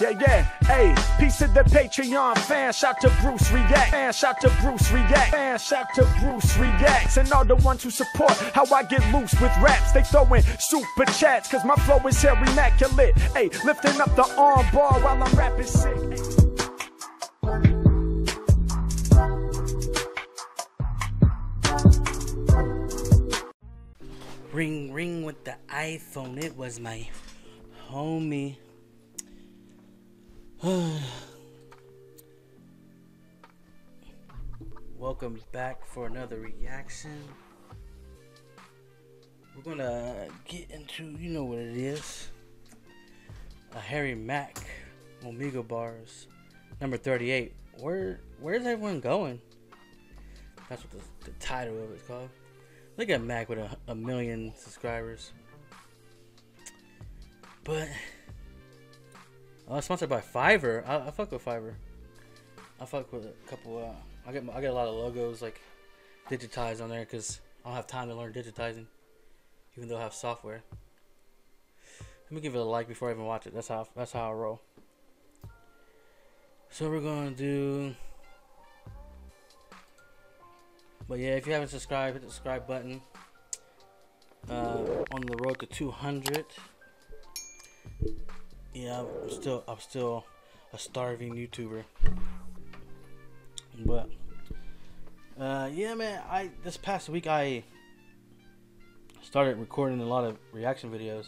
Yeah, yeah, hey, piece of the Patreon fan, shout to Bruce React, fan, shout to Bruce React, fan, shout to Bruce Reacts, and all the ones who support how I get loose with raps. They throw in super chats, cause my flow is immaculate. Hey, lifting up the arm bar while I'm rapping sick. Ring ring with the iPhone. It was my homie. Welcome back for another reaction. We're gonna get into you know what it is. A Harry Mack Omegle bars number 38. Where where's everyone going? That's what the, the title of it's called. Look at Mack with a, a million subscribers. But it's sponsored by Fiverr. I, I fuck with Fiverr. I fuck with a couple. Uh, I get I get a lot of logos like digitized on there because I don't have time to learn digitizing, even though I have software. Let me give it a like before I even watch it. That's how that's how I roll. So we're gonna do. But yeah, if you haven't subscribed, hit the subscribe button. Uh, on the road to 200. Yeah, I'm still I'm still a starving YouTuber. But uh, yeah, man, I this past week I started recording a lot of reaction videos,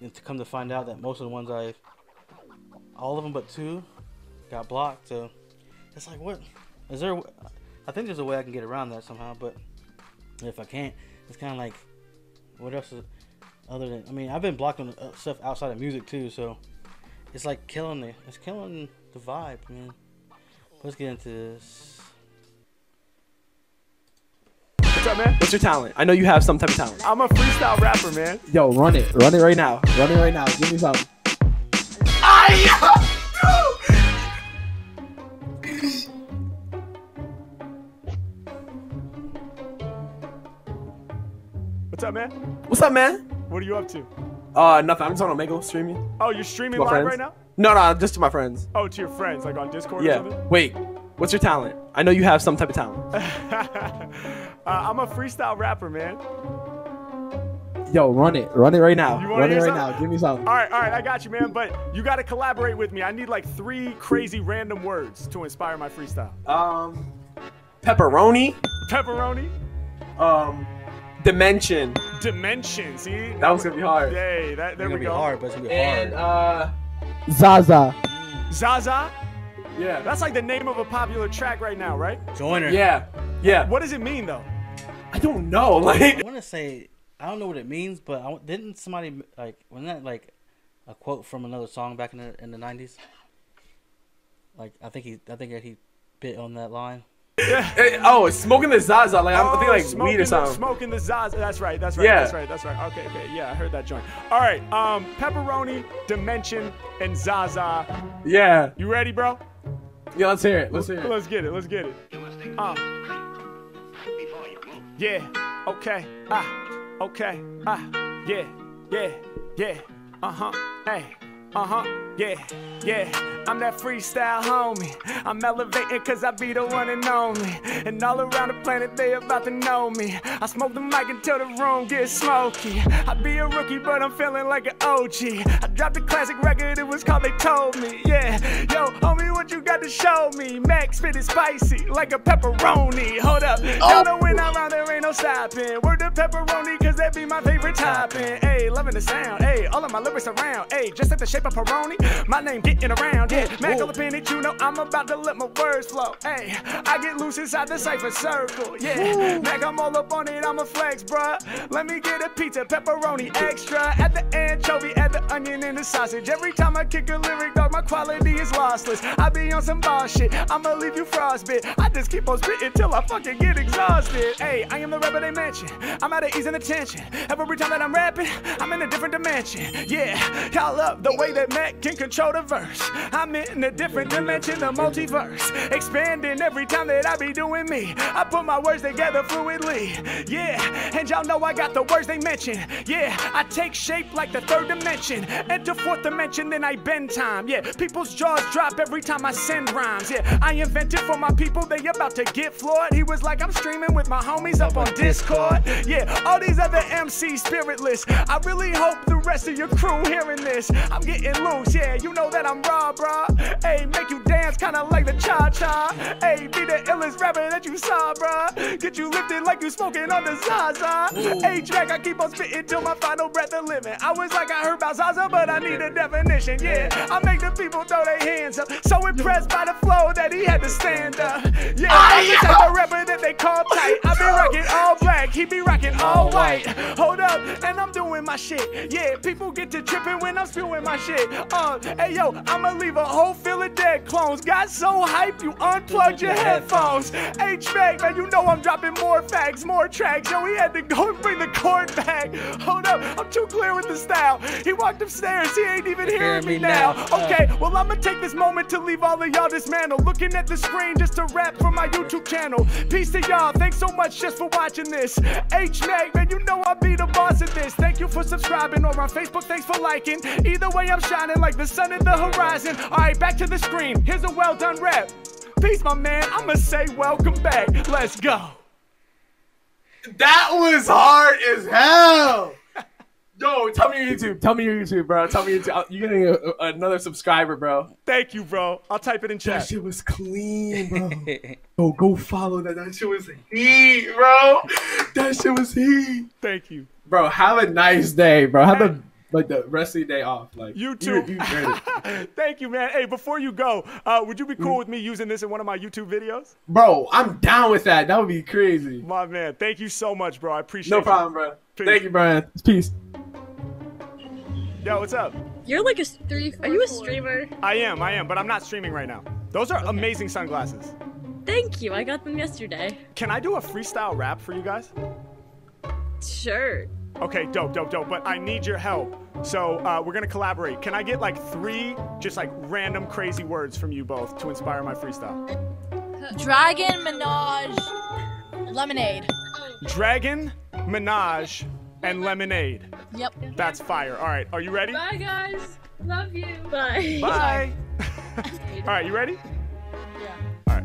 and to come to find out that most of the ones I've, all of them but two, got blocked. So it's like, what is there? I think there's a way I can get around that somehow, but if I can't, it's kind of like, what else is other than? I mean, I've been blocking uh, stuff outside of music too, so it's like killing the, it's killing the vibe, man. Let's get into this. What's up, man? What's your talent? I know you have some type of talent. I'm a freestyle rapper, man. Yo, run it. Run it right now. Run it right now. Give me something. What's up, man? What's up, man? What are you up to? Uh, nothing. I'm just on Omegle streaming. Oh, you're streaming live friends? right now? No, no, just to my friends. Oh, to your friends, like on Discord or Yeah. something? Wait. What's your talent? I know you have some type of talent. uh, I'm a freestyle rapper, man. Yo, run it. Run it right now. You Run it right something? now. Give me something. All right, all right, I got you, man. But you got to collaborate with me. I need like three crazy random words to inspire my freestyle. Um, pepperoni. Pepperoni, Um, dimension. dimension. See, That was gonna be hard. Yay, that, It's there gonna we be go. hard, but it's gonna be And hard. uh, Zaza. Zaza. Yeah. That's like the name of a popular track right now, right? Joiner. Yeah. Yeah. What does it mean though? I don't know. Like. I want to say I don't know what it means, but I, didn't somebody like wasn't that like a quote from another song back in the in the nineties? Like I think he I think he bit on that line. Eh, oh, smoking the Zaza. Like I'm Oh, thinking like smoking weed or something. Smoking the Zaza. That's right. That's right. Yeah. That's right. That's right. Okay. Okay. Yeah, I heard that joint. All right. Um, pepperoni, dimension, and Zaza. Yeah. You ready, bro? Yeah. Let's hear it. Let's hear it. Let's get it. Let's get it. Uh. Yeah. Okay. Ah. Okay. Ah. Yeah. Yeah. Yeah. Uh huh. Hey. Uh huh. Yeah. Yeah. I'm that freestyle homie. I'm elevating cause I be the one and only. And all around the planet they about to know me. I smoke the mic until the room gets smoky. I be a rookie, but I'm feeling like an OG. I dropped a classic record, it was called They Told Me. Yeah. Yo, homie, what you got to show me? Max spit it spicy like a pepperoni. Hold up. Y'all know when I'm around, there ain't no stopping. Word to pepperoni, cause that be my favorite topping. Hey, loving the sound. Hey, all of my lyrics around. Hey, just like the shape of pepperoni. My name getting around. Yeah, Mac up in it, you know I'm about to let my words flow. Hey, I get loose inside the cipher circle. Yeah, Mac, I'm all up on it, I'm a flex, bruh. Let me get a pizza, pepperoni extra. At the anchovy, add the onion and the sausage. Every time I kick a lyric, dog, my quality is lossless. I be on some boss shit, I'ma leave you frostbit. I just keep on spitting till I fucking get exhausted. Hey, I am the rapper they mention. I'm out of ease and attention. Every time that I'm rapping, I'm in a different dimension. Yeah, y'all up the way that Mac can control the verse. I'm in a different dimension, the multiverse. Expanding every time that I be doing me. I put my words together fluidly. Yeah, and y'all know I got the words they mention. Yeah, I take shape like the third dimension. Enter fourth dimension, then I bend time. Yeah, people's jaws drop every time I send rhymes. Yeah, I invented for my people, they about to get floored. He was like, I'm streaming with my homies up on Discord. Yeah, all these other MCs spiritless. I really hope the rest of your crew hearing this. I'm getting loose, yeah, you know that I'm raw, bruh. Hey, make you dance kinda like the cha cha. Hey, be the illest rapper that you saw, bruh. Get you lifted like you smoking on the Zaza. Hey, track, I keep on spitting till my final breath of living. I was like, I heard about Zaza, but I need a definition, yeah. I make the people throw their hands up. So impressed by the flow that he had to stand up. Yeah, I'm the type of rapper that they call tight. I be rocking all black, he be rocking all white. Hold up, and I'm doing my shit. Yeah, people get to tripping when I'm spewing my shit. Uh, hey yo, I'ma leave a whole field of dead clones. Got so hype, you unplugged your headphones. H-Mac, man, you know I'm dropping more facts, more tracks. Yo, he had to go and bring the cord back. Hold up, I'm too clear with the style. He walked upstairs, he ain't even hearing me now. Okay, well, I'ma take this moment to leave all of y'all dismantled. Looking at the screen just to rap for my YouTube channel. Peace to y'all, thanks so much just for watching this. H-Mac, man, you know I'll be the boss of this. Thank you for subscribing on Facebook, thanks for liking. Either way, I'm shining like the sun in the horizon. Alright, back to the screen. Here's a well done rap. Peace, my man. I'ma say welcome back. Let's go. That was hard as hell. Yo, tell me your YouTube. Tell me your YouTube, bro. Tell me your YouTube. You're getting a, a- another subscriber, bro. Thank you, bro. I'll type it in chat. That shit was clean, bro. Yo, go follow that. That shit was heat, bro. That shit was heat. Thank you. Bro, have a nice day, bro. Have a like the rest of the day off. Like You too. You, you. Thank you, man. Hey, before you go, uh, would you be cool with me using this in one of my YouTube videos? bro, I'm down with that. That would be crazy. My man, thank you so much, bro. I appreciate it. No you. problem, bro. Peace. Thank you, Brian. Peace. Yo, what's up? You're like a Three, four, Are you a four. streamer? I am, I am, but I'm not streaming right now. Those are amazing sunglasses. Thank you. I got them yesterday. Can I do a freestyle rap for you guys? Sure. Okay, dope, dope, dope. But I need your help. So uh, we're gonna collaborate. Can I get like three just like random crazy words from you both to inspire my freestyle? Dragon Minaj Lemonade. Dragon, Minaj, and Lemonade. Yep. That's fire. All right, are you ready? Bye guys. Love you. Bye. Bye. All right, you ready? Yeah. All right.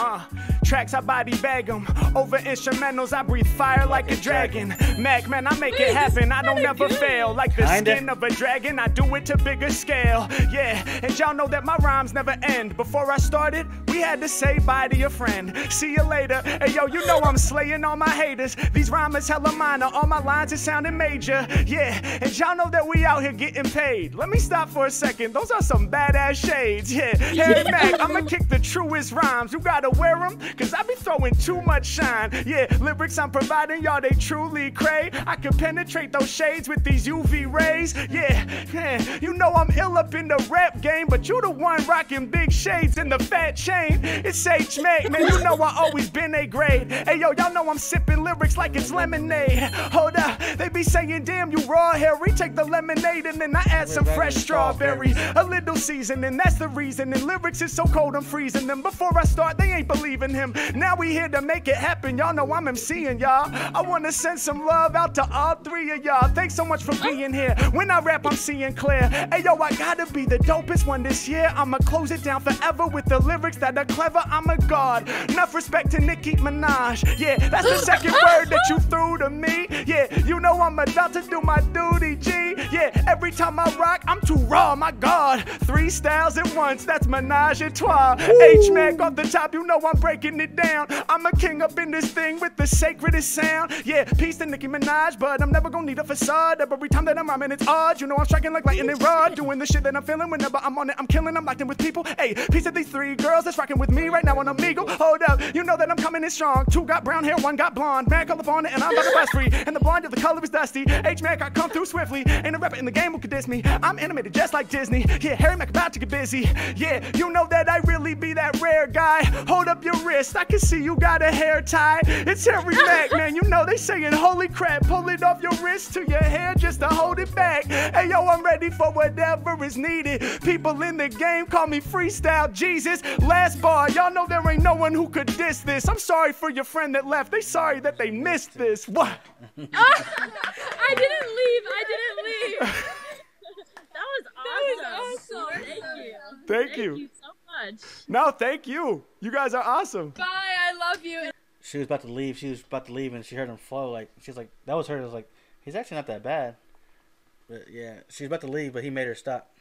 Uh, tracks I body bag bag 'em. Over instrumentals, I breathe fire like a dragon. Mac, man, I make it happen. I don't ever fail. Like the Kinda. skin of a dragon, I do it to bigger scale. Yeah, and y'all know that my rhymes never end. Before I started, we had to say bye to your friend. See you later. Hey, yo, you know I'm slaying all my haters. These rhymes hella minor. All my lines are sounding major. Yeah, and y'all know that we out here getting paid. Let me stop for a second. Those are some badass shades. Yeah, hey, Mac, I'ma kick the truest rhymes. You gotta wear them, cause I be throwing too much shine. Yeah, lyrics I'm providing, y'all, they truly cray. I can penetrate those shades with these UV rays. Yeah, yeah, you know I'm ill up in the rap game, but you the one rocking big shades in the fat chain. It's H Mac, man, you know I always been a grade. Hey, yo, y'all know I'm sipping lyrics like it's lemonade. Hold up, they be saying, damn, you raw, Harry. Take the lemonade and then I add some fresh strawberry. A little seasoning, that's the reason. And lyrics is so cold, I'm freezing them. Before I start, they ain't believing him. Now we here to make it happen. Y'all know I'm MCing y'all. I wanna send some love out to all three of y'all. Thanks so much for being here. When I rap, I'm seeing clear. Hey yo, I gotta be the dopest one this year. I'ma close it down forever with the lyrics that are clever. I'm a god. Enough respect to Nicki Minaj. Yeah, that's the second word that you threw to me. Yeah, you know I'm about to do my duty, G. Yeah, every time I rock, I'm too raw, my god. Three styles at once, that's menage a trois. H Mac off the top, you know I'm breaking it down. I'm a king up in this thing with the sacredest sound. Yeah, peace to Nicki Minaj, but I'm never gonna need a facade. Every time that I'm rhyming, it's odd. You know I'm striking like lightning rod, doing the shit that I'm feeling whenever I'm on it. I'm killing, I'm locked in with people. Hey, peace to these three girls, that's. Rocking with me right now on Omegle. Hold up, you know that I'm coming in strong. Two got brown hair, one got blonde. Man, color on it, and I'm about to bust free. And the blonde, of the color is dusty. H Mac, I come through swiftly. Ain't a rapper in the game who could diss me. I'm animated just like Disney. Yeah, Harry Mack about to get busy. Yeah, you know that I really be that rare guy. Hold up your wrist, I can see you got a hair tie. It's Harry Mack, man. You know they saying holy crap. Pull it off your wrist to your hair just to hold it back. Hey yo, I'm ready for whatever is needed. People in the game call me freestyle Jesus. Last bar, y'all know there ain't no one who could diss this. I'm sorry for your friend that left. They sorry that they missed this. What? I didn't leave. I didn't leave. that was awesome. That was awesome. Thank you. Thank you. you so much. No, thank you. You guys are awesome. Bye, I love you. She was about to leave. She was about to leave, and she heard him flow. Like she's like, that was her. It was like, he's actually not that bad. But yeah, she was about to leave, but he made her stop.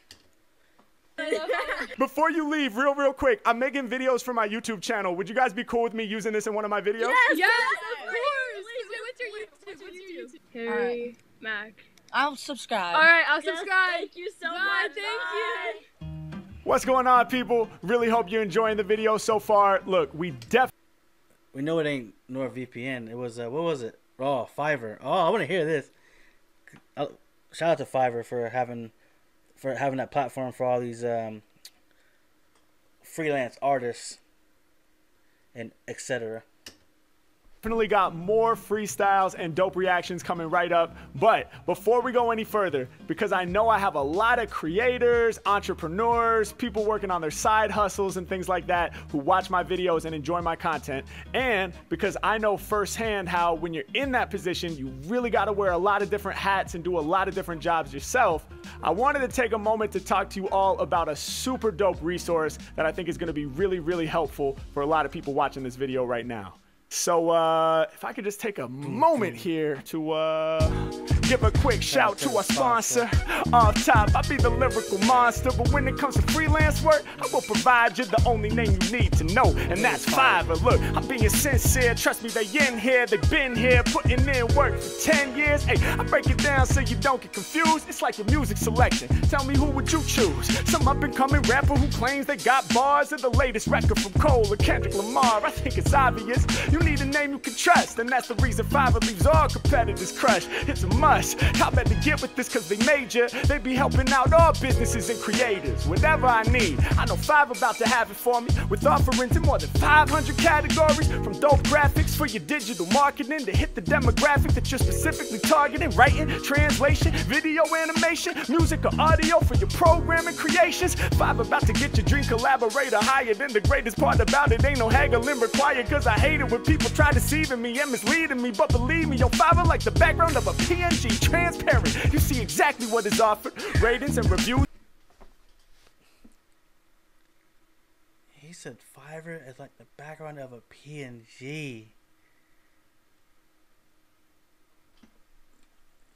I love you. Before you leave, real, real quick, I'm making videos for my YouTube channel. Would you guys be cool with me using this in one of my videos? Yes, Yes, of course. Wait, what's your YouTube? What's your YouTube? Harry Mack. I'll subscribe. All right, I'll Yes, subscribe. Thank you so Bye, much. thank you. What's going on, people? Really hope you're enjoying the video so far. Look, we definitely. We know it ain't NordVPN. It was uh, what was it? Oh, Fiverr. Oh, I want to hear this. Uh, shout out to Fiverr for having for having that platform for all these um, freelance artists and etc. Definitely got more freestyles and dope reactions coming right up. But before we go any further, because I know I have a lot of creators, entrepreneurs, people working on their side hustles and things like that who watch my videos and enjoy my content, and because I know firsthand how when you're in that position, you really got to wear a lot of different hats and do a lot of different jobs yourself, I wanted to take a moment to talk to you all about a super dope resource that I think is going to be really, really helpful for a lot of people watching this video right now. So, uh, if I could just take a moment here to uh, give a quick shout to our sponsor. Off top, I be the lyrical monster, but when it comes to freelance work, I will provide you the only name you need to know, and that's Fiverr. Look, I'm being sincere. Trust me, they in here, they been here, putting in work for 10 years. Hey, I break it down so you don't get confused. It's like your music selection. Tell me who would you choose? Some up and coming rapper who claims they got bars, or the latest record from Cole or Kendrick Lamar. I think it's obvious. You need a name you can trust, and that's the reason Fiverr leaves all competitors crushed. It's a must. I better get with this cause they major. They be helping out all businesses and creators. Whatever I need, I know five about to have it for me. With offerings in more than 500 categories. From dope graphics for your digital marketing to hit the demographic that you're specifically targeting. Writing, translation, video animation, music or audio for your programming creations. Five about to get your dream collaborator higher than the greatest part about it ain't no haggling required. Cause I hate it when people try deceiving me and misleading me. But believe me, your Fiverr like the background of a PNG, transparent. You see exactly what is offered, ratings and reviews. He said Fiverr is like the background of a PNG.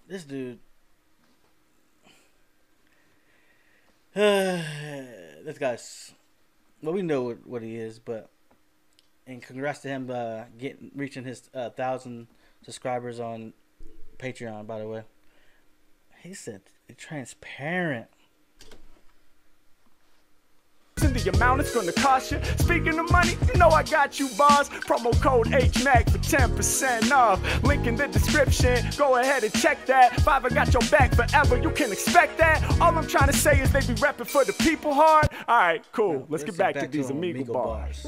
This dude. this guy's. Well, we know what, what he is, but. And congrats to him uh, getting reaching his uh, thousand subscribers on Patreon. By the way, he said transparent. The amount it's gonna cost you. Speaking of money, you know I got you bars. Promo code HMAC for 10% off. Link in the description. Go ahead and check that. Fiverr got your back forever. You can expect that. All I'm trying to say is they be repping for the people hard. All right, cool. Let's get back, to these them Omegle, bars.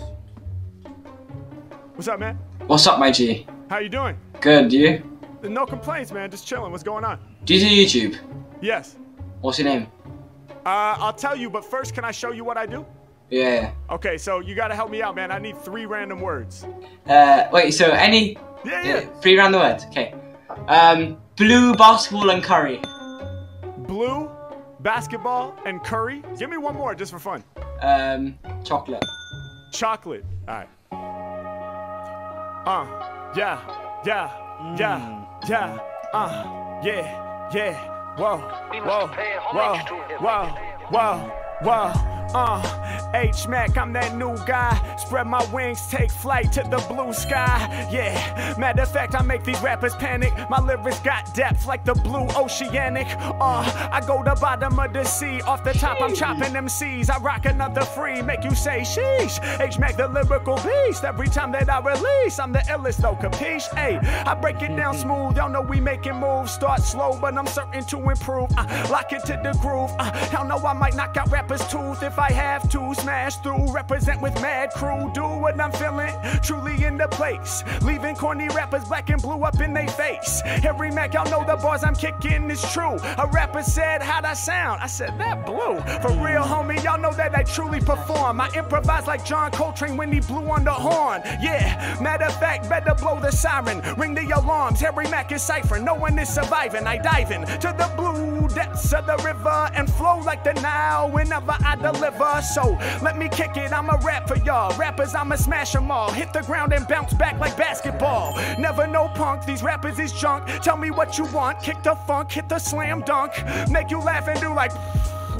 What's up, man? What's up, my G? How you doing? Good, you? No complaints, man. Just chilling. What's going on? Do you do YouTube? Yes. What's your name? Uh, I'll tell you, but first, can I show you what I do? Yeah. Okay, so you gotta help me out, man. I need three random words. Uh, wait, so any Yeah, yeah. three random words? Okay. Um, blue, basketball, and curry. Blue, basketball, and curry. Give me one more just for fun. Um, chocolate. Chocolate. All right. Uh, yeah, yeah, yeah, yeah, uh, yeah, yeah. Whoa, whoa, whoa, whoa, whoa, whoa, Uh, H Mac, I'm that new guy. Spread my wings, take flight to the blue sky. Yeah, matter of fact, I make these rappers panic. My lyrics got depth like the blue oceanic. Uh, I go the bottom of the sea. Off the top, I'm chopping them seas. I rock another free, make you say sheesh. H Mac, the lyrical beast. Every time that I release, I'm the illest though, capiche? Hey, I break it down smooth. Y'all know we making moves. Start slow, but I'm certain to improve. Uh, lock it to the groove. Uh, y'all know I might knock out rappers' tooth if I have to. Smash through, represent with mad crew. Do what I'm feeling, truly in the place. Leaving corny rappers black and blue up in they face. Every Mac, y'all know the bars I'm kicking is true. A rapper said, How'd I sound? I said, That blue. For real, homie, y'all know that I truly perform. I improvise like John Coltrane when he blew on the horn. Yeah, matter of fact, better blow the siren. Ring the alarms. Harry Mack is ciphering. No one is surviving. I dive in to the blue depths of the river and flow like the Nile whenever I deliver. So let me kick it. I'm a rap for y'all. Rappers, I'ma smash them all. Hit the ground and bounce back like basketball. Never know punk. These rappers is junk. Tell me what you want. Kick the funk, hit the slam dunk. Make you laugh and do like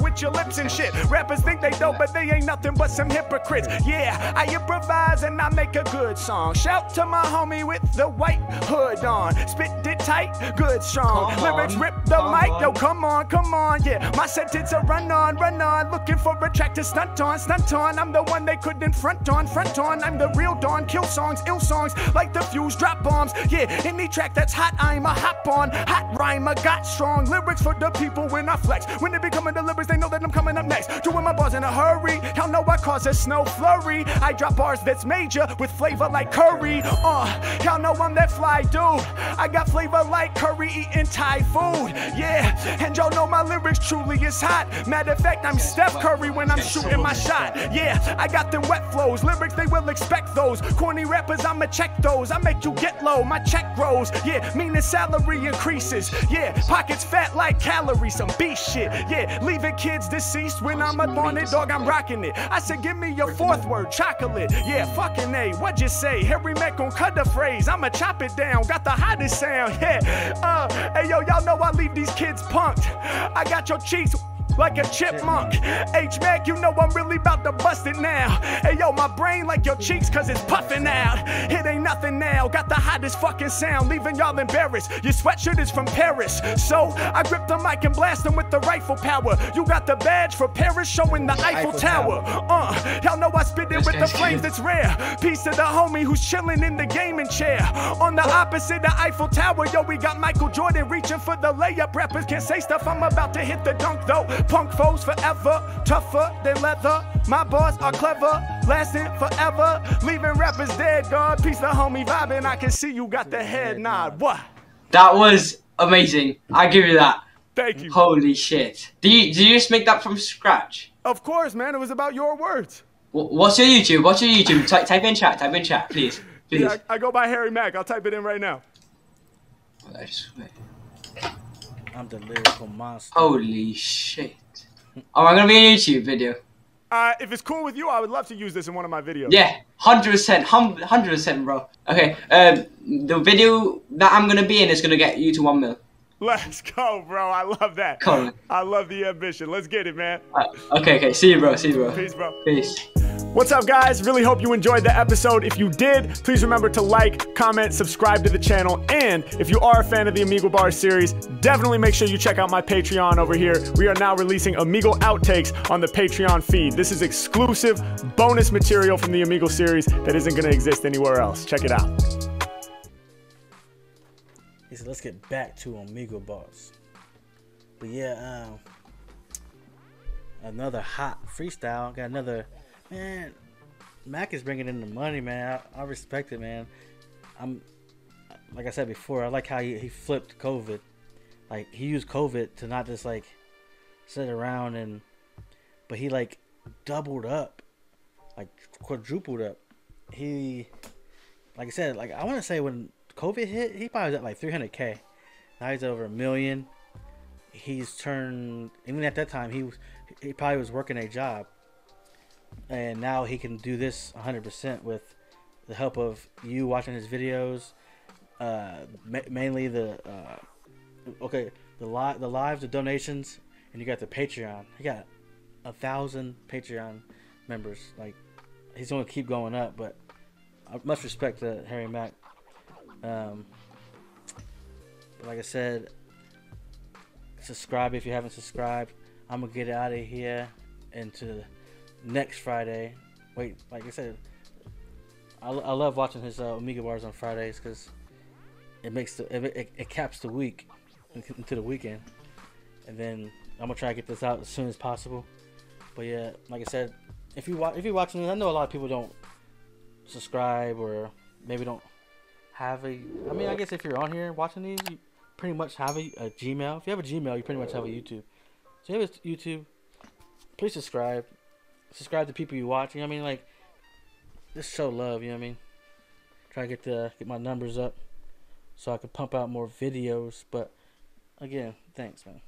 with your lips and shit. Rappers think they dope, but they ain't nothing but some hypocrites. Yeah, I improvise and I make a good song. Shout to my homie with the white hood on. Spit it tight, good strong. Come Lyrics on, rip the mic, on. yo, come on, come on, yeah. My sentence a run on, run on. Looking for a track to stunt on, stunt on. I'm the one they couldn't front on, front on. I'm the real Dawn, kill songs, ill songs, like the fuse, drop bombs. Yeah, any track that's hot, I'm a hop on. Hot rhyme, I got strong lyrics for the people when I flex. When they becoming the lyrics, they know that I'm coming up next. Doing my bars in a hurry. Y'all know I cause a snow flurry. I drop bars that's major with flavor like curry. Uh, y'all know I'm that fly dude. I got flavor like curry eating Thai food. Yeah, and y'all know my lyrics truly is hot. Matter of fact, I'm Steph Curry when I'm shooting my shot. Yeah, I got them wet flows. Lyrics, they will expect those. Corny rappers, I'ma check those. I make you get low. My check grows. Yeah, meaning salary increases. Yeah, pockets fat like calories. Some beast shit. Yeah, leaving kids deceased when I'm up on it, dog. I'm rocking it. I said, give me your fourth word, chocolate. Yeah, fucking A. What'd you say? Harry Mack gon' cut the phrase. I'ma chop it down. Got the hottest sound. Yeah. Uh, hey yo, y'all know I leave these kids punked. I got your cheeks like a chipmunk. H Mac, you know I'm really about to bust it now. Hey yo, my brain like your cheeks, cause it's puffing out. It ain't nothing now. Got the hottest fucking sound, leaving y'all embarrassed. Your sweatshirt is from Paris. So I grip the mic and blast them with the rifle power. You got the badge for Paris showing the Eiffel, Eiffel Tower. Uh, y'all know I spit it with the flames, it's rare. Piece of the homie who's chilling in the gaming chair. On the opposite of Eiffel Tower, yo, we got Michael Jordan reaching for the layup. Rappers can't say stuff, I'm about to hit the dunk though. Punk foes forever, tougher than leather. My bars are clever, lasting forever. Leaving rappers dead, God. Piece of homie vibing, I can see you got the head nod. What? That was amazing. I give you that. Thank you. Holy shit. Do you do you just make that from scratch? Of course, man, it was about your words. Wh- What's your YouTube? What's your YouTube? Ty- type in chat. Type in chat, please. Please. Yeah, I, I go by Harry Mack. I'll type it in right now. I swear. I'm the lyrical monster. Holy shit. Oh, I'm gonna be in a YouTube video. Uh, if it's cool with you, I would love to use this in one of my videos. Yeah, hundred percent, hundred percent, bro. Okay, um, the video that I'm gonna be in is gonna get you to one mil. Let's go, bro. I love that. Come on. I love the ambition. Let's get it, man. Uh, okay, okay. See you, bro. See you, bro. Peace, bro. Peace. What's up, guys? Really hope you enjoyed the episode. If you did, please remember to like, comment, subscribe to the channel. And if you are a fan of the Omegle Bar series, definitely make sure you check out my Patreon over here. We are now releasing Omegle outtakes on the Patreon feed. This is exclusive bonus material from the Omegle series that isn't going to exist anywhere else. Check it out. Let's get back to Omegle Bars. But yeah, um, another hot freestyle. Got another, man. Mack is bringing in the money, man. I, I respect it, man. I'm, like I said before, I like how he, he flipped COVID. Like he used COVID to not just like sit around and, but he like doubled up, like quadrupled up. He, like I said, like I want to say when COVID hit, he probably was at like 300k. Now he's over a million. He's turned even at that time he was he probably was working a job, and now he can do this 100% with the help of you watching his videos. Uh, ma- mainly the uh, okay the li- the lives, the donations, and you got the Patreon. He got a thousand Patreon members. Like he's gonna keep going up, but uh, much respect to Harry Mack. Um, like I said, subscribe if you haven't subscribed. I'm gonna get out of here into next Friday. Wait, like I said, I, I love watching his uh, Omegle bars on Fridays because it makes the it, it, it caps the week into the weekend, and then I'm gonna try to get this out as soon as possible. But yeah, like I said, if you watch if you're watching this, I know a lot of people don't subscribe or maybe don't have a. I mean, I guess if you're on here watching these, you pretty much have a, a Gmail. If you have a Gmail, you pretty much have a YouTube. So you have a YouTube, please subscribe. Subscribe to people you watch. You know what I mean? Like, just show love. You know what I mean? Try to get the get my numbers up so I can pump out more videos. But again, thanks, man.